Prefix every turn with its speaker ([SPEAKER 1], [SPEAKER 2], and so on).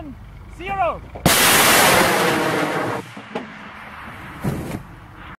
[SPEAKER 1] one, zero.